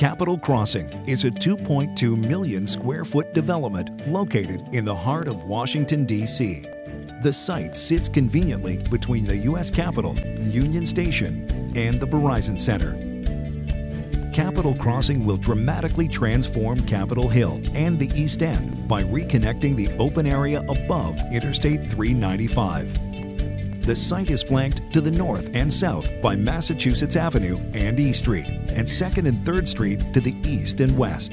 Capitol Crossing is a 2.2 million square foot development located in the heart of Washington, D.C. The site sits conveniently between the U.S. Capitol, Union Station, and the Verizon Center. Capitol Crossing will dramatically transform Capitol Hill and the East End by reconnecting the open area above Interstate 395. The site is flanked to the north and south by Massachusetts Avenue and E Street, and 2nd and 3rd Street to the east and west.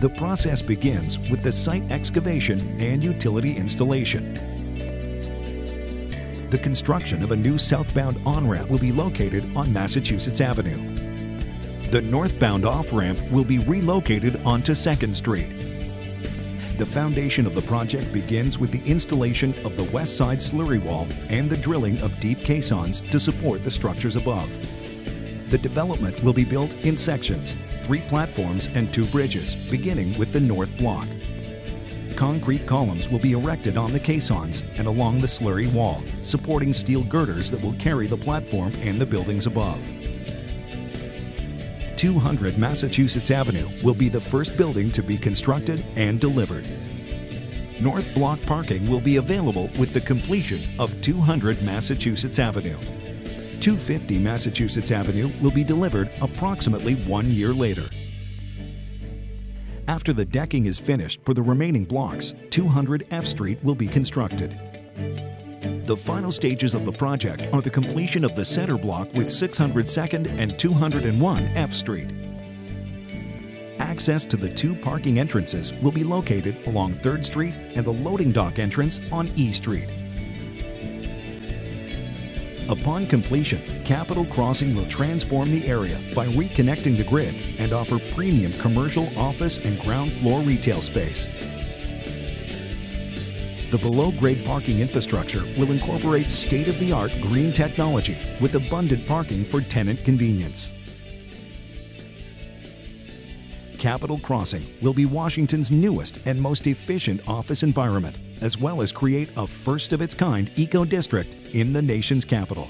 The process begins with the site excavation and utility installation. The construction of a new southbound on-ramp will be located on Massachusetts Avenue. The northbound off-ramp will be relocated onto 2nd Street the foundation of the project begins with the installation of the west side slurry wall and the drilling of deep caissons to support the structures above. The development will be built in sections, three platforms and two bridges, beginning with the north block. Concrete columns will be erected on the caissons and along the slurry wall, supporting steel girders that will carry the platform and the buildings above. 200 Massachusetts Avenue will be the first building to be constructed and delivered. North Block parking will be available with the completion of 200 Massachusetts Avenue. 250 Massachusetts Avenue will be delivered approximately one year later. After the decking is finished for the remaining blocks, 200 F Street will be constructed. The final stages of the project are the completion of the center block with 600 2nd and 201 F Street. Access to the two parking entrances will be located along 3rd Street and the loading dock entrance on E Street. Upon completion, Capitol Crossing will transform the area by reconnecting the grid and offer premium commercial office and ground floor retail space. The below-grade parking infrastructure will incorporate state-of-the-art green technology with abundant parking for tenant convenience. Capitol Crossing will be Washington's newest and most efficient office environment, as well as create a first-of-its-kind eco-district in the nation's capital.